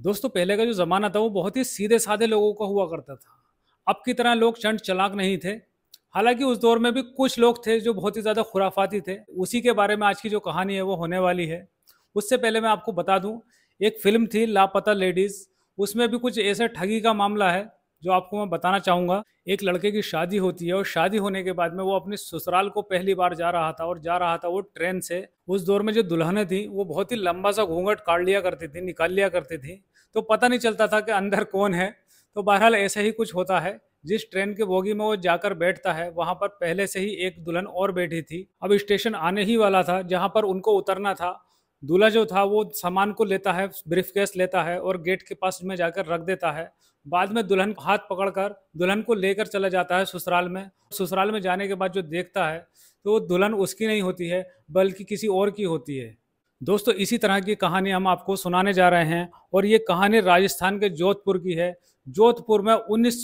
दोस्तों, पहले का जो ज़माना था, वो बहुत ही सीधे साधे लोगों का हुआ करता था। अब की तरह लोग चंड चलाक नहीं थे। हालाँकि उस दौर में भी कुछ लोग थे जो बहुत ही ज़्यादा खुराफाती थे। उसी के बारे में आज की जो कहानी है, वो होने वाली है। उससे पहले मैं आपको बता दूँ, एक फ़िल्म थी, लापता लेडीज़। उसमें भी कुछ ऐसे ठगी का मामला है जो आपको मैं बताना चाहूँगा, एक लड़के की शादी होती है और शादी होने के बाद में वो अपने ससुराल को पहली बार जा रहा था और जा रहा था वो ट्रेन से। उस दौर में जो दुल्हनें थी, वो बहुत ही लंबा सा घूंघट काट लिया करती थी, निकाल लिया करती थी। तो पता नहीं चलता था कि अंदर कौन है। तो बहरहाल ऐसा ही कुछ होता है, जिस ट्रेन के बोगी में वो जाकर बैठता है, वहाँ पर पहले से ही एक दुल्हन और बैठी थी। अब स्टेशन आने ही वाला था, जहाँ पर उनको उतरना था। दूल्हा जो था वो सामान को लेता है ब्रीफ केस लेता है और गेट के पास में जाकर रख देता है। बाद में दुल्हन हाथ पकड़कर दुल्हन को लेकर चला जाता है ससुराल में। ससुराल में जाने के बाद जो देखता है तो दुल्हन उसकी नहीं होती है, बल्कि किसी और की होती है। दोस्तों, इसी तरह की कहानी हम आपको सुनाने जा रहे हैं और ये कहानी राजस्थान के जोधपुर की है। जोधपुर में उन्नीस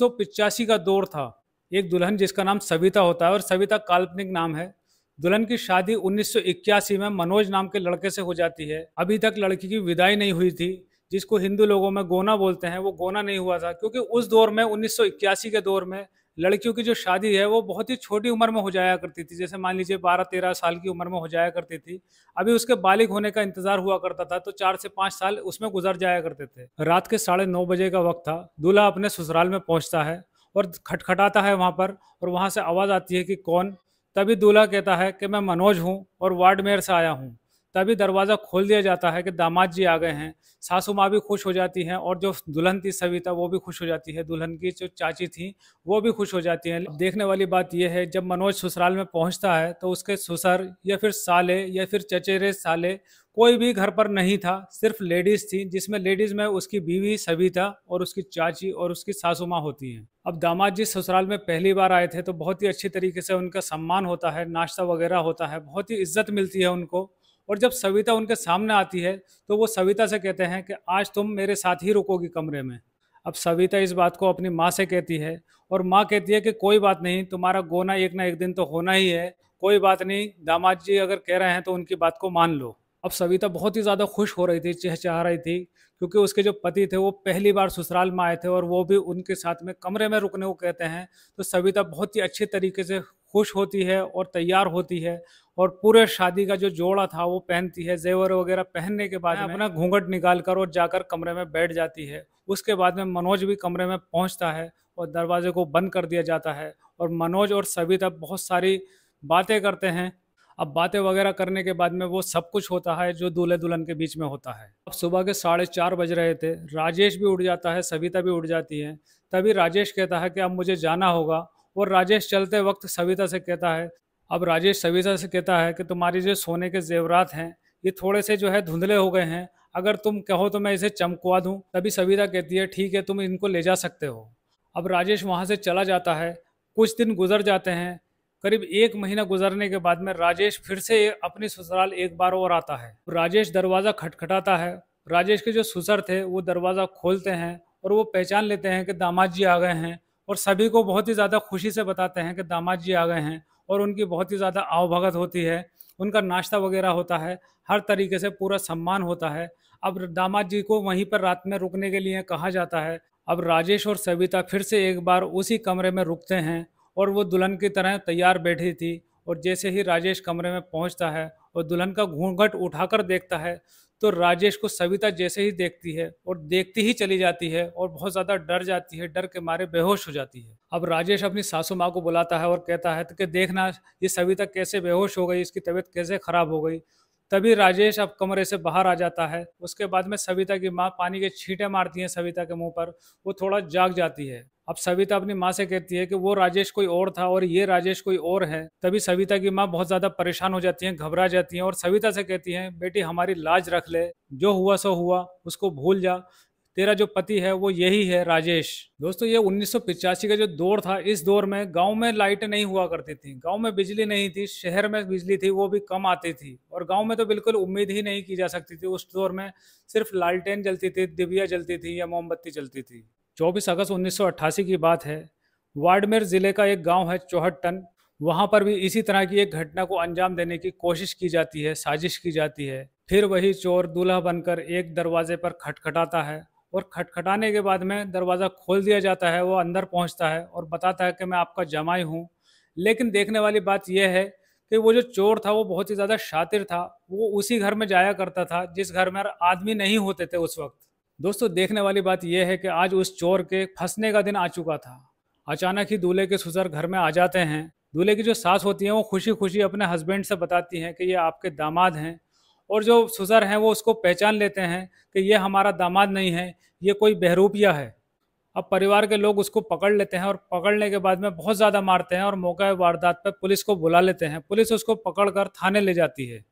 का दौर था। एक दुल्हन जिसका नाम सविता होता है और सविता काल्पनिक नाम है। दुल्हन की शादी 1981 में मनोज नाम के लड़के से हो जाती है। अभी तक लड़की की विदाई नहीं हुई थी, जिसको हिंदू लोगों में गोना बोलते हैं, वो गोना नहीं हुआ था, क्योंकि उस दौर में 1981 के दौर में, लड़कियों की जो शादी है, वो बहुत ही छोटी उम्र में हो जाया करती थी। जैसे मान लीजिए बारह तेरह साल की उम्र में हो जाया करती थी। अभी उसके बालिग होने का इंतज़ार हुआ करता था तो चार से पाँच साल उसमें गुजर जाया करते थे। रात के साढ़े नौ बजे का वक्त था, दूल्हा अपने ससुराल में पहुँचता है और खटखटाता है वहाँ पर, और वहाँ से आवाज़ आती है कि कौन? तभी दूल्हा कहता है कि मैं मनोज हूँ और वार्ड मेयर से आया हूँ। तभी दरवाज़ा खोल दिया जाता है कि दामाद जी आ गए हैं। सासू माँ भी खुश हो जाती हैं और जो दुल्हन थी सविता, वो भी खुश हो जाती है। दुल्हन की जो चाची थी, वो भी खुश हो जाती हैं। देखने वाली बात यह है, जब मनोज ससुराल में पहुँचता है तो उसके ससुर या फिर साले या फिर चचेरे साले कोई भी घर पर नहीं था, सिर्फ़ लेडीज़ थी, जिसमें लेडीज़ में उसकी बीवी सविता और उसकी चाची और उसकी सासू माँ होती हैं। अब दामाद जी ससुराल में पहली बार आए थे तो बहुत ही अच्छी तरीके से उनका सम्मान होता है, नाश्ता वगैरह होता है, बहुत ही इज़्ज़त मिलती है उनको। और जब सविता उनके सामने आती है तो वो सविता से कहते हैं कि आज तुम मेरे साथ ही रुकोगी कमरे में। अब सविता इस बात को अपनी माँ से कहती है और माँ कहती है कि कोई बात नहीं, तुम्हारा गोना एक ना एक दिन तो होना ही है। कोई बात नहीं, दामाद जी अगर कह रहे हैं तो उनकी बात को मान लो। अब सविता बहुत ही ज़्यादा खुश हो रही थी, चहचहा रही थी, क्योंकि उसके जो पति थे वो पहली बार ससुराल में आए थे और वो भी उनके साथ में कमरे में रुकने को कहते हैं। तो सविता बहुत ही अच्छे तरीके से खुश होती है और तैयार होती है और पूरे शादी का जो जोड़ा था वो पहनती है। जेवर वगैरह पहनने के बाद अपना घूंघट निकाल कर और जाकर कमरे में बैठ जाती है। उसके बाद में मनोज भी कमरे में पहुँचता है और दरवाजे को बंद कर दिया जाता है और मनोज और सविता बहुत सारी बातें करते हैं। अब बातें वगैरह करने के बाद में वो सब कुछ होता है जो दूल्हे दुल्हन के बीच में होता है। अब सुबह के साढ़े चार बज रहे थे राजेश भी उठ जाता है सविता भी उठ जाती है। तभी राजेश कहता है कि अब मुझे जाना होगा और राजेश चलते वक्त सविता से कहता है अब राजेश सविता से कहता है कि तुम्हारी जो सोने के जेवरात हैं, ये थोड़े से जो है धुंधले हो गए हैं। अगर तुम कहो तो मैं इसे चमकवा दूँ। तभी सविता कहती है, ठीक है, तुम इनको ले जा सकते हो। अब राजेश वहाँ से चला जाता है। कुछ दिन गुजर जाते हैं। करीब एक महीना गुजरने के बाद में राजेश फिर से अपनी ससुराल एक बार और आता है। राजेश दरवाज़ा खटखटाता है। राजेश के जो ससुर थे, वो दरवाज़ा खोलते हैं और वो पहचान लेते हैं कि दामाद जी आ गए हैं और सभी को बहुत ही ज़्यादा खुशी से बताते हैं कि दामाद जी आ गए हैं। और उनकी बहुत ही ज़्यादा आवभगत होती है। उनका नाश्ता वगैरह होता है, हर तरीके से पूरा सम्मान होता है। अब दामाद जी को वहीं पर रात में रुकने के लिए कहा जाता है। अब राजेश और सविता फिर से एक बार उसी कमरे में रुकते हैं और वो दुल्हन की तरह तैयार बैठी थी और जैसे ही राजेश कमरे में पहुँचता है और दुल्हन का घूंघट उठाकर देखता है तो राजेश को सविता जैसे ही देखती है और देखती ही चली जाती है और बहुत ज़्यादा डर जाती है, डर के मारे बेहोश हो जाती है। अब राजेश अपनी सासू माँ को बुलाता है और कहता है तो कि देखना, ये सविता कैसे बेहोश हो गई, इसकी तबीयत कैसे खराब हो गई? तभी राजेश अब कमरे से बाहर आ जाता है। उसके बाद में सविता की माँ पानी के छींटे मारती हैं सविता के मुँह पर, वो थोड़ा जाग जाती है। अब सविता अपनी माँ से कहती है कि वो राजेश कोई और था और ये राजेश कोई और है। तभी सविता की माँ बहुत ज़्यादा परेशान हो जाती है, घबरा जाती है और सविता से कहती है, बेटी, हमारी लाज रख ले। जो हुआ, सो हुआ। उसको भूल जा। तेरा जो पति है, वो यही है राजेश। दोस्तों, ये उन्नीस का जो दौर था, इस दौर में गाँव में लाइटें नहीं हुआ करती थी। गाँव में बिजली नहीं थी, शहर में बिजली थी, वो भी कम आती थी। और गाँव में तो बिल्कुल उम्मीद ही नहीं की जा सकती थी। उस दौर में सिर्फ़ लालटेन जलती थी दिव्या जलती थी या मोमबत्ती जलती थी। चौबीस अगस्त उन्नीस सौ अट्ठासी की बात है। वाडमेर ज़िले का एक गाँव है चौहट्टन। वहाँ पर भी इसी तरह की एक घटना को अंजाम देने की कोशिश की जाती है, साजिश की जाती है। फिर वही चोर दूल्हा बनकर एक दरवाजे पर खटखटाता है और खटखटाने के बाद में दरवाज़ा खोल दिया जाता है, वो अंदर पहुँचता है और बताता है कि मैं आपका जमाई हूँ। लेकिन देखने वाली बात यह है कि वो जो चोर था, वो बहुत ही ज़्यादा शातिर था। वो उसी घर में जाया करता था, जिस घर में आदमी नहीं होते थे उस वक्त। दोस्तों, देखने वाली बात यह है कि आज उस चोर के फंसने का दिन आ चुका था। अचानक ही दूल्हे के सुसर घर में आ जाते हैं। दूल्हे की जो सास होती है, वो खुशी खुशी अपने हस्बैंड से बताती हैं कि ये आपके दामाद हैं और जो सुसर हैं, वो उसको पहचान लेते हैं कि ये हमारा दामाद नहीं है, ये कोई बहरूपिया है। अब परिवार के लोग उसको पकड़ लेते हैं और पकड़ने के बाद में बहुत ज़्यादा मारते हैं और मौका वारदात पर पुलिस को बुला लेते हैं। पुलिस उसको पकड़कर थाने ले जाती है।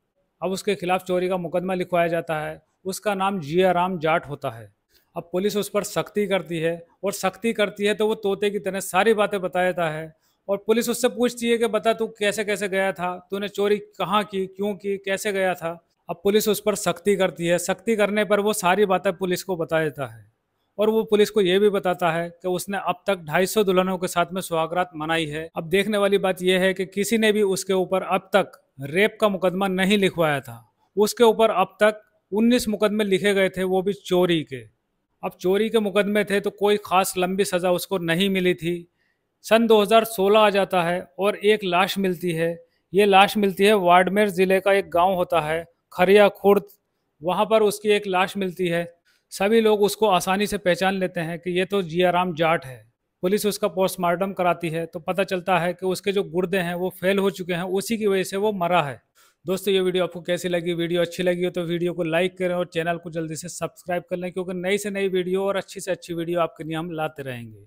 अब उसके खिलाफ चोरी का मुकदमा लिखवाया जाता है। उसका नाम जिया राम जाट होता है। अब पुलिस उस पर सख्ती करती है और सख्ती करती है तो वो तोते की तरह सारी बातें बताता है और पुलिस उससे पूछती है कि बता तू कैसे कैसे गया था? तूने चोरी कहाँ की? क्यों की? कैसे गया था? अब पुलिस उस पर सख्ती करती है। सख्ती करने पर वो सारी बातें पुलिस को बता देता है और वो पुलिस को ये भी बताता है कि उसने अब तक 250 दुल्हनों के साथ में सुहागरात मनाई है। अब देखने वाली बात यह है कि किसी ने भी उसके ऊपर अब तक रेप का मुकदमा नहीं लिखवाया था। उसके ऊपर अब तक 19 मुकदमे लिखे गए थे, वो भी चोरी के। अब चोरी के मुकदमे थे तो कोई खास लंबी सज़ा उसको नहीं मिली थी। सन 2016 आ जाता है और एक लाश मिलती है। ये लाश मिलती है वाडमेर ज़िले का एक गाँव होता है, खरिया खुर्द। वहाँ पर उसकी एक लाश मिलती है। सभी लोग उसको आसानी से पहचान लेते हैं कि ये तो जियाराम जाट है। पुलिस उसका पोस्टमार्टम कराती है तो पता चलता है कि उसके जो गुर्दे हैं वो फेल हो चुके हैं, उसी की वजह से वो मरा है। दोस्तों, ये वीडियो आपको कैसी लगी? वीडियो अच्छी लगी हो तो वीडियो को लाइक करें और चैनल को जल्दी से सब्सक्राइब कर लें, क्योंकि नई से नई वीडियो और अच्छी से अच्छी वीडियो आपके लिए हम लाते रहेंगे।